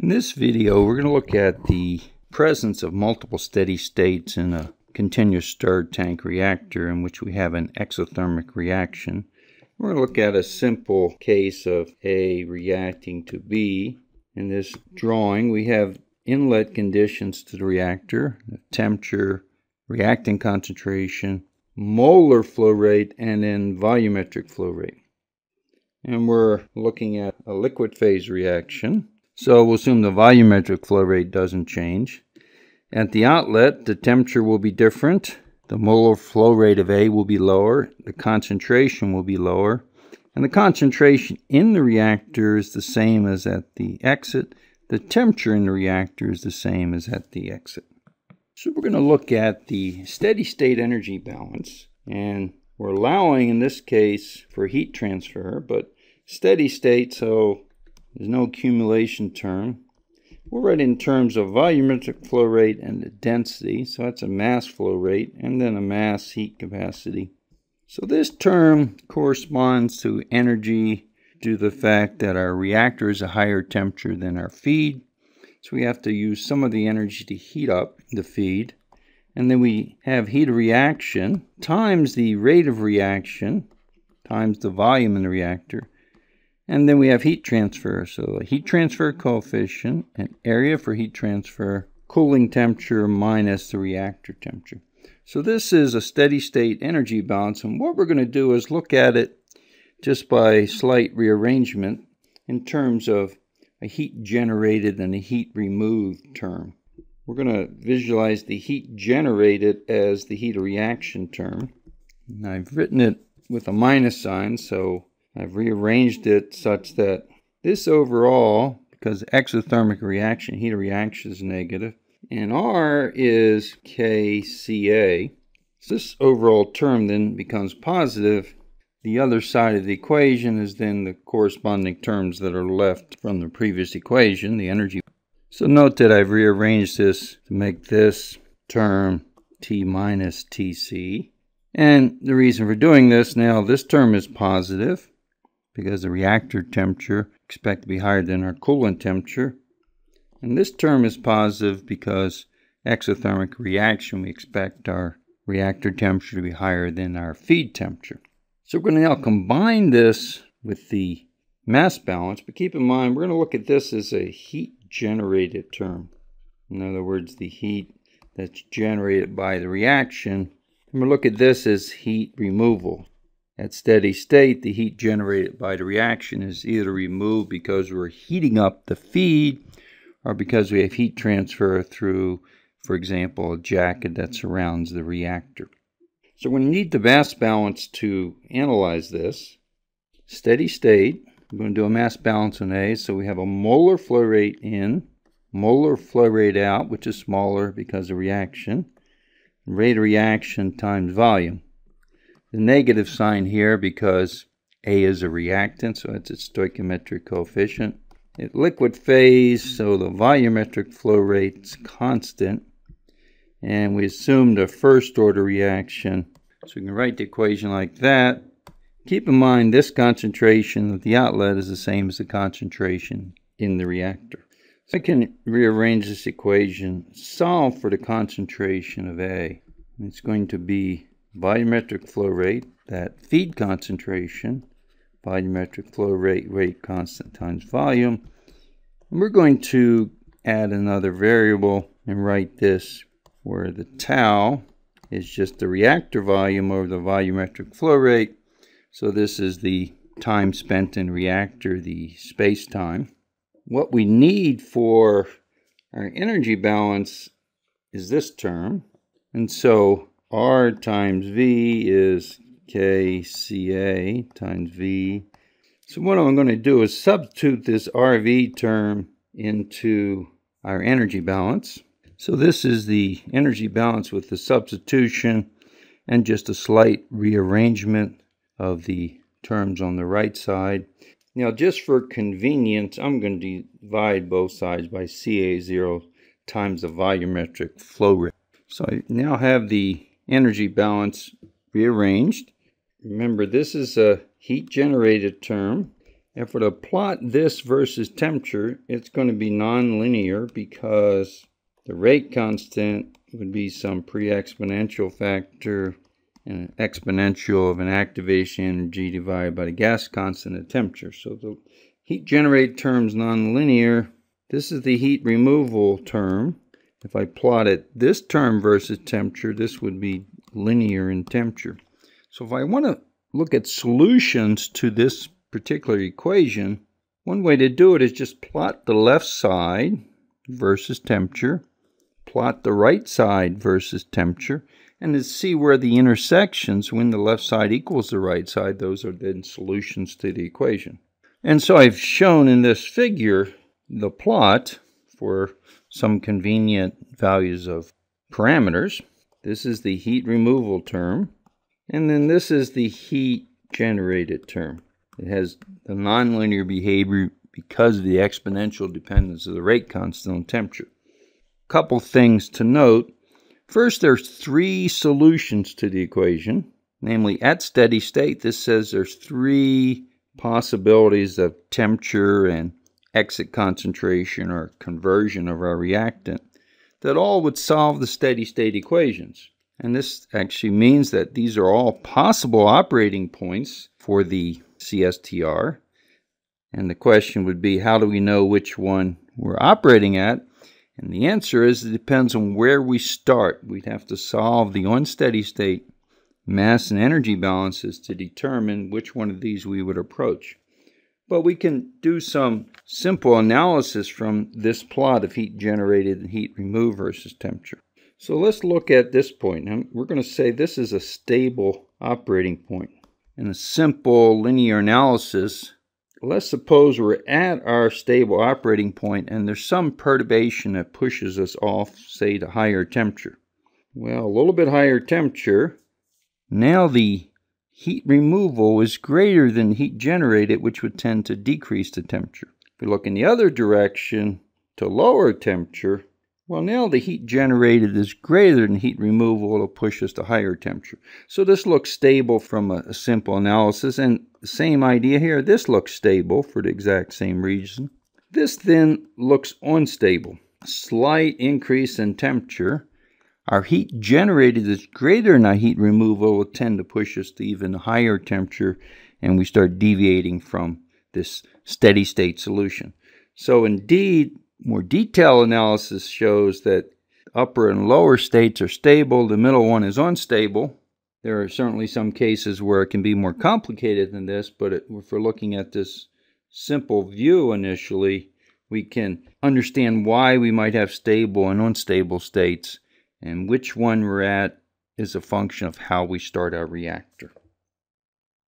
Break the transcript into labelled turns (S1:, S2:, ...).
S1: In this video, we're going to look at the presence of multiple steady states in a continuous stirred tank reactor in which we have an exothermic reaction. We're going to look at a simple case of A reacting to B. In this drawing, we have inlet conditions to the reactor, temperature, reactant concentration, molar flow rate, and then volumetric flow rate. And we're looking at a liquid phase reaction. So we'll assume the volumetric flow rate doesn't change. At the outlet, the temperature will be different. The molar flow rate of A will be lower. The concentration will be lower. And the concentration in the reactor is the same as at the exit. The temperature in the reactor is the same as at the exit. So we're going to look at the steady state energy balance. And we're allowing, in this case, for heat transfer, but steady state, so there's no accumulation term. We'll write in terms of volumetric flow rate and the density. So that's a mass flow rate and then a mass heat capacity. So this term corresponds to energy due to the fact that our reactor is a higher temperature than our feed. So we have to use some of the energy to heat up the feed. And then we have heat of reaction times the rate of reaction times the volume in the reactor and then we have heat transfer. So a heat transfer coefficient, an area for heat transfer, cooling temperature minus the reactor temperature. So this is a steady state energy balance. And what we're going to do is look at it just by slight rearrangement in terms of a heat generated and a heat removed term. We're going to visualize the heat generated as the heat of reaction term. And I've written it with a minus sign, so I've rearranged it such that this overall, because exothermic reaction, heat of reaction is negative, and R is KCA. So this overall term then becomes positive. The other side of the equation is then the corresponding terms that are left from the previous equation, the energy. So note that I've rearranged this to make this term T minus TC. And the reason for doing this, now this term is positive because the reactor temperature expect to be higher than our coolant temperature. And this term is positive because exothermic reaction, we expect our reactor temperature to be higher than our feed temperature. So we're going to now combine this with the mass balance, but keep in mind we're going to look at this as a heat generated term. In other words, the heat that's generated by the reaction. And we'll look at this as heat removal. At steady state, the heat generated by the reaction is either removed because we're heating up the feed or because we have heat transfer through, for example, a jacket that surrounds the reactor. So we need the mass balance to analyze this. Steady state, I'm going to do a mass balance on A. So we have a molar flow rate in, molar flow rate out, which is smaller because of reaction, rate of reaction times volume the negative sign here because A is a reactant, so it's a stoichiometric coefficient. Liquid phase, so the volumetric flow rate's constant. And we assume the first order reaction. So we can write the equation like that. Keep in mind this concentration at the outlet is the same as the concentration in the reactor. So I can rearrange this equation, solve for the concentration of A. It's going to be volumetric flow rate, that feed concentration, volumetric flow rate, rate constant times volume. And we're going to add another variable and write this where the tau is just the reactor volume over the volumetric flow rate. So this is the time spent in reactor, the space time. What we need for our energy balance is this term. And so R times V is KCA times V. So what I'm going to do is substitute this RV term into our energy balance. So this is the energy balance with the substitution and just a slight rearrangement of the terms on the right side. Now just for convenience, I'm going to divide both sides by CA0 times the volumetric flow rate. So I now have the energy balance rearranged. Remember, this is a heat generated term. If we're to plot this versus temperature, it's going to be nonlinear because the rate constant would be some pre-exponential factor and an exponential of an activation energy divided by the gas constant at temperature. So the heat generated term is nonlinear. This is the heat removal term. If I plotted this term versus temperature, this would be linear in temperature. So if I want to look at solutions to this particular equation, one way to do it is just plot the left side versus temperature, plot the right side versus temperature, and to see where the intersections, when the left side equals the right side, those are then solutions to the equation. And so I've shown in this figure the plot for some convenient values of parameters. This is the heat removal term, and then this is the heat generated term. It has the nonlinear behavior because of the exponential dependence of the rate constant on temperature. Couple things to note First, there's three solutions to the equation. Namely, at steady state, this says there's three possibilities of temperature and exit concentration or conversion of our reactant that all would solve the steady state equations. And this actually means that these are all possible operating points for the CSTR. And the question would be, how do we know which one we're operating at? And the answer is it depends on where we start. We'd have to solve the unsteady state mass and energy balances to determine which one of these we would approach. But we can do some simple analysis from this plot of heat generated and heat removed versus temperature. So let's look at this point. Now we're going to say this is a stable operating point. In a simple linear analysis, let's suppose we're at our stable operating point and there's some perturbation that pushes us off, say, to higher temperature. Well, a little bit higher temperature. Now the heat removal is greater than heat generated, which would tend to decrease the temperature. If we look in the other direction to lower temperature, well, now the heat generated is greater than heat removal. It'll push us to higher temperature. So this looks stable from a, a simple analysis. And same idea here. This looks stable for the exact same reason. This then looks unstable. Slight increase in temperature. Our heat generated is greater than our heat removal will tend to push us to even higher temperature and we start deviating from this steady state solution. So indeed, more detailed analysis shows that upper and lower states are stable, the middle one is unstable. There are certainly some cases where it can be more complicated than this, but it, if we're looking at this simple view initially, we can understand why we might have stable and unstable states, and which one we're at is a function of how we start our reactor.